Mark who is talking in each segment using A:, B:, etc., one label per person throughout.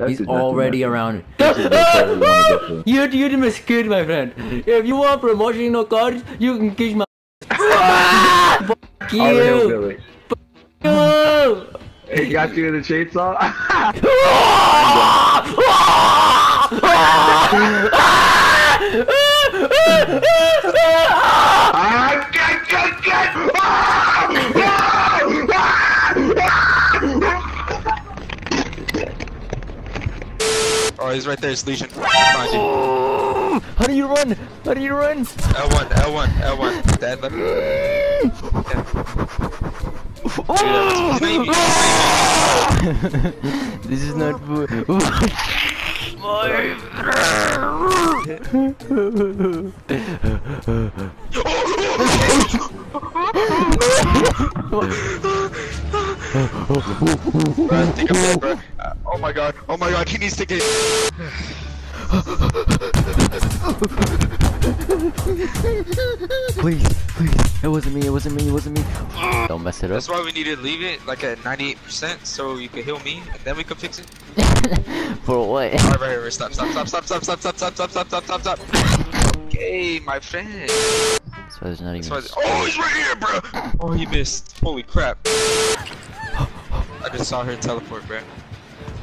A: That
B: He's already around. you you miscued my friend. If you want promotional cards, you can kiss my. Fuck you.
A: He
B: you.
A: Got you in the chainsaw.
C: Oh, he's right there. It's Legion. Behind you.
B: How do you run? How do you run?
C: L1, L1, L1. Dad left.
B: this is not food.
C: Bro, I think I'm dead, bro. Uh, oh my god. Oh my god. He needs to get.
B: please, please. It wasn't me. It wasn't me. It wasn't me. Don't mess it up.
C: That's why we need to leave it like at 98% so you can heal me and then we can fix it.
B: For what?
C: Alright, right here. Stop, stop, stop, stop, stop, stop, stop, stop, stop, stop, stop, stop, stop. Okay, my friend.
B: That's why there's not even.
C: Why- Oh, he's right here, bro. Oh, he missed. Holy crap. I just saw her teleport, bro.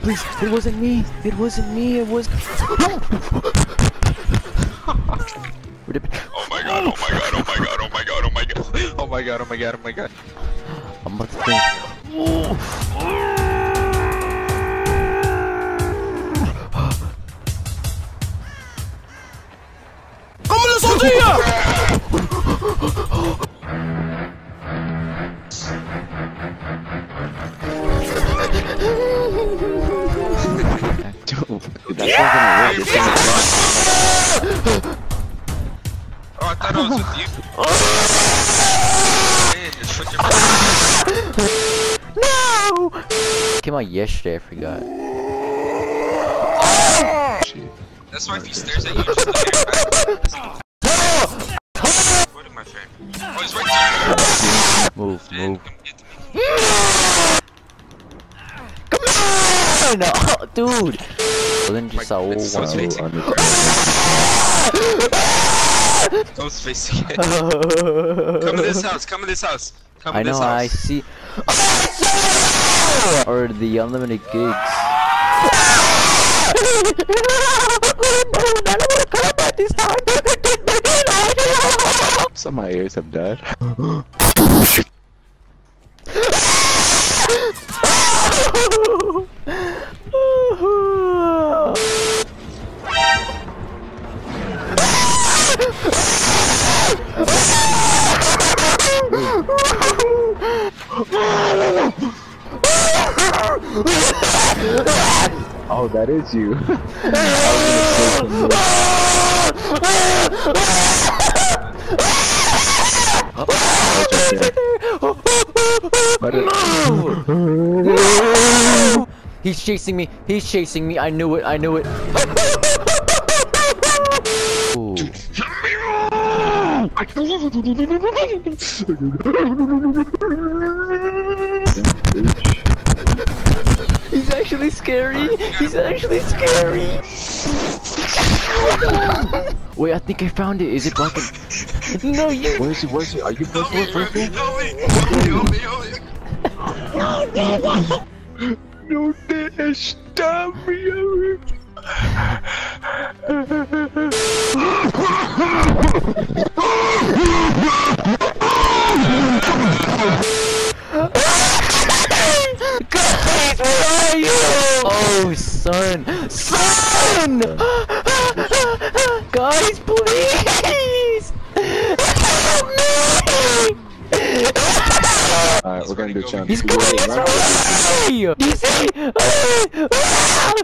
B: Please, it wasn't me. It wasn't me. It was. Where'd it be?
C: Oh my god, oh my god, oh my god, oh my god, oh my god. Oh my god, oh my god, oh my god.
B: I'm about to think.
A: Dude, that's not gonna work. It's gonna
C: Oh, I thought I was with you. Man, just put your
B: Came out yesterday. I forgot.
C: That's why if he stares at you, just look at back. What am I friend? Oh, he's right there.
B: Move,
C: Man,
B: move.
C: come get me.
B: No, dude. Well, then just saw
C: it's so
B: one.
C: sweet.
A: so under-
C: Ghost face again. Come to this house, come to this house. Come to
B: I
C: this
B: know. I
C: house.
B: see. or the unlimited gigs.
A: Some of my ears have died. Oh, that is you. But
B: He's chasing me. He's chasing me. I knew it. I knew it. Ooh. He's actually scary. He's actually scary. Wait, I think I found it. Is it black and... No, you...
A: where is he? Where is he? Are you first
C: Help me,
A: First
C: bro.
A: floor?
C: Help me, help me, help me.
A: No, Dad, stop me.
B: son. Son! Guys, please! Help me!
A: Alright, we're gonna do champ.
B: He's coming! He's right! He's